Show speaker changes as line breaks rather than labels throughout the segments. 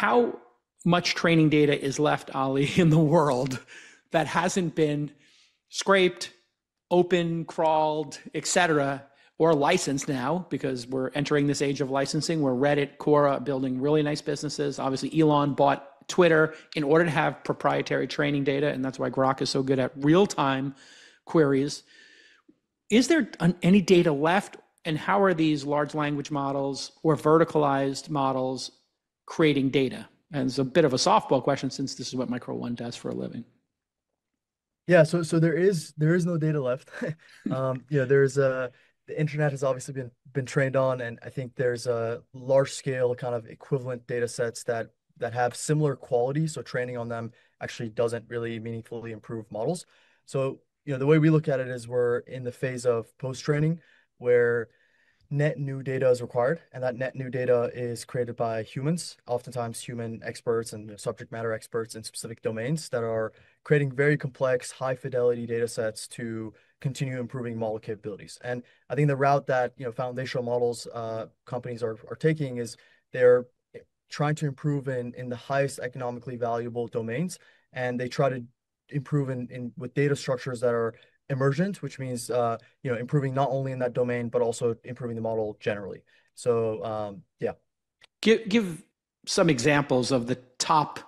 how much training data is left, Ali, in the world that hasn't been scraped, open, crawled, etc., or licensed now because we're entering this age of licensing where Reddit, Quora building really nice businesses. Obviously, Elon bought Twitter in order to have proprietary training data, and that's why Grok is so good at real time queries. Is there any data left? And how are these large language models or verticalized models creating data? And it's a bit of a softball question since this is what Micro-1 does for a living.
Yeah, so so there is there is no data left. um, you know, there's a the internet has obviously been been trained on, and I think there's a large scale kind of equivalent data sets that that have similar quality. So training on them actually doesn't really meaningfully improve models. So you know the way we look at it is we're in the phase of post training where net new data is required, and that net new data is created by humans, oftentimes human experts and subject matter experts in specific domains that are creating very complex, high fidelity data sets to continue improving model capabilities. And I think the route that you know foundational models uh, companies are, are taking is they're trying to improve in, in the highest economically valuable domains, and they try to improve in, in with data structures that are emergent, which means uh, you know improving not only in that domain but also improving the model generally. So um, yeah,
give give some examples of the top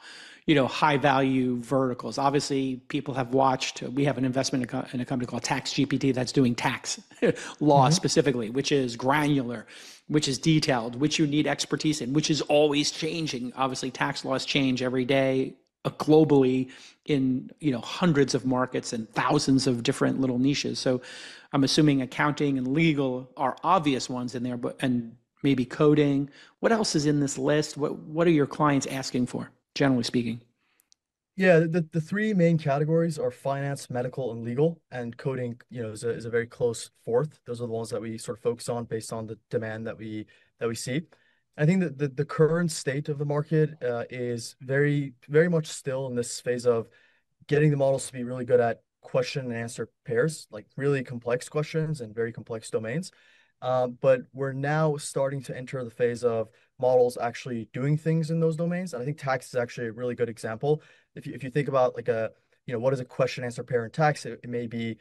you know high value verticals obviously people have watched we have an investment in a company called tax gpt that's doing tax law mm-hmm. specifically which is granular which is detailed which you need expertise in which is always changing obviously tax laws change every day Uh, globally in you know hundreds of markets and thousands of different little niches. So I'm assuming accounting and legal are obvious ones in there, but and maybe coding. What else is in this list? What what are your clients asking for, generally speaking?
Yeah, the, the three main categories are finance, medical, and legal. And coding, you know, is a, is a very close fourth. Those are the ones that we sort of focus on based on the demand that we that we see. I think that the, the current state of the market uh, is very, very much still in this phase of getting the models to be really good at question and answer pairs, like really complex questions and very complex domains. Um, but we're now starting to enter the phase of models actually doing things in those domains. And I think tax is actually a really good example. If you, if you think about like a, you know, what is a question answer pair in tax? It, it may be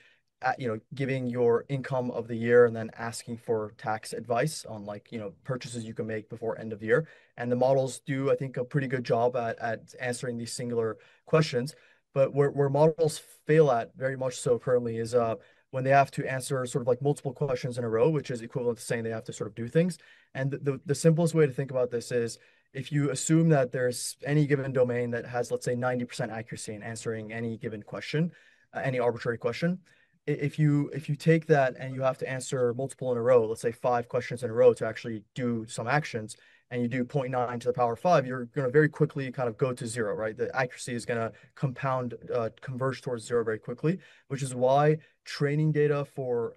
you know, giving your income of the year and then asking for tax advice on like, you know, purchases you can make before end of year. And the models do, I think, a pretty good job at, at answering these singular questions. But where, where models fail at very much so currently is uh, when they have to answer sort of like multiple questions in a row, which is equivalent to saying they have to sort of do things. And the, the, the simplest way to think about this is if you assume that there's any given domain that has, let's say, 90% accuracy in answering any given question, uh, any arbitrary question, if you if you take that and you have to answer multiple in a row, let's say five questions in a row to actually do some actions, and you do 0.9 to the power of five, you're going to very quickly kind of go to zero, right? The accuracy is going to compound, uh, converge towards zero very quickly, which is why training data for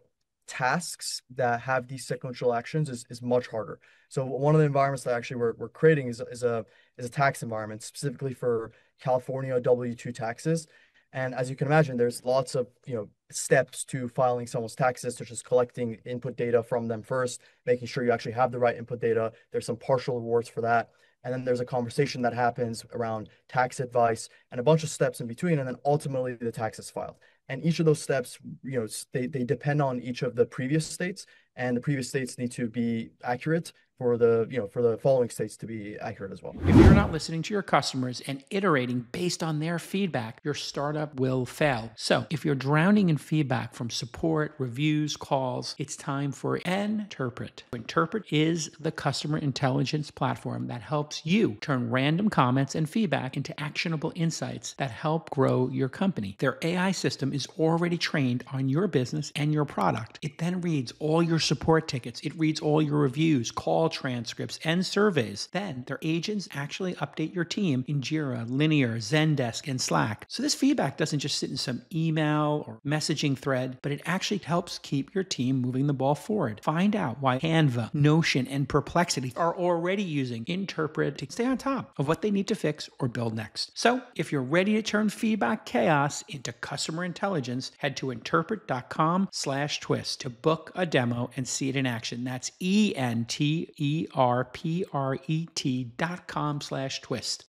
tasks that have these sequential actions is, is much harder. So one of the environments that actually we're, we're creating is, is a is a tax environment specifically for California W2 taxes. And as you can imagine, there's lots of you know steps to filing someone's taxes, such as collecting input data from them first, making sure you actually have the right input data. There's some partial rewards for that. And then there's a conversation that happens around tax advice and a bunch of steps in between. And then ultimately the tax is filed. And each of those steps, you know, they, they depend on each of the previous states and the previous states need to be accurate for the you know for the following states to be accurate as well.
If you're not listening to your customers and iterating based on their feedback, your startup will fail. So, if you're drowning in feedback from support, reviews, calls, it's time for Enterpret. Enterpret is the customer intelligence platform that helps you turn random comments and feedback into actionable insights that help grow your company. Their AI system is already trained on your business and your product. It then reads all your support tickets, it reads all your reviews, calls call transcripts, and surveys. Then their agents actually update your team in Jira, Linear, Zendesk, and Slack. So this feedback doesn't just sit in some email or messaging thread, but it actually helps keep your team moving the ball forward. Find out why Canva, Notion, and Perplexity are already using Enterpret to stay on top of what they need to fix or build next. So if you're ready to turn feedback chaos into customer intelligence, head to enterpret.com slash twist to book a demo and see it in action. That's E-N-T E R P R E T dot com slash twist.